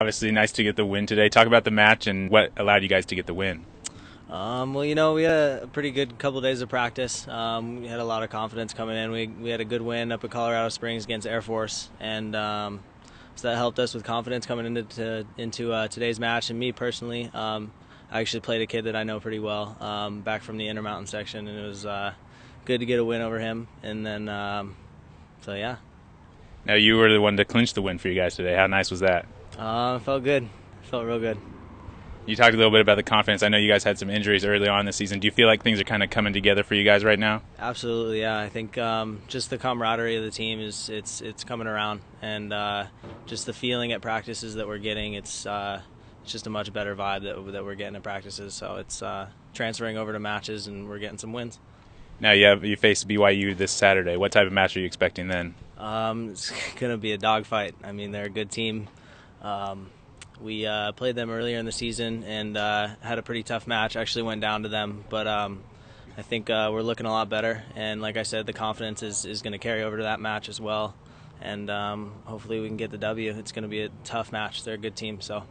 Obviously, nice to get the win today. Talk about the match and what allowed you guys to get the win. Um, well, you know, we had a pretty good couple days of practice. Um, we had a lot of confidence coming in. We, we had a good win up at Colorado Springs against Air Force, and um, so that helped us with confidence coming into to, into uh, today's match. And me personally, um, I actually played a kid that I know pretty well um, back from the Intermountain section, and it was uh, good to get a win over him. And then, um, so yeah. Now you were the one to clinch the win for you guys today. How nice was that? Uh, felt good. Felt real good. You talked a little bit about the confidence. I know you guys had some injuries early on in the season. Do you feel like things are kind of coming together for you guys right now? Absolutely, yeah. I think um, just the camaraderie of the team is it's it's coming around, and uh, just the feeling at practices that we're getting. It's uh, it's just a much better vibe that that we're getting at practices. So it's uh, transferring over to matches, and we're getting some wins. Now you have you face BYU this Saturday. What type of match are you expecting then? Um, it's going to be a dogfight. I mean, they're a good team. Um, we uh, played them earlier in the season and uh, had a pretty tough match. Actually, went down to them, but um, I think uh, we're looking a lot better. And like I said, the confidence is, is going to carry over to that match as well. And um, hopefully, we can get the W. It's going to be a tough match. They're a good team, so.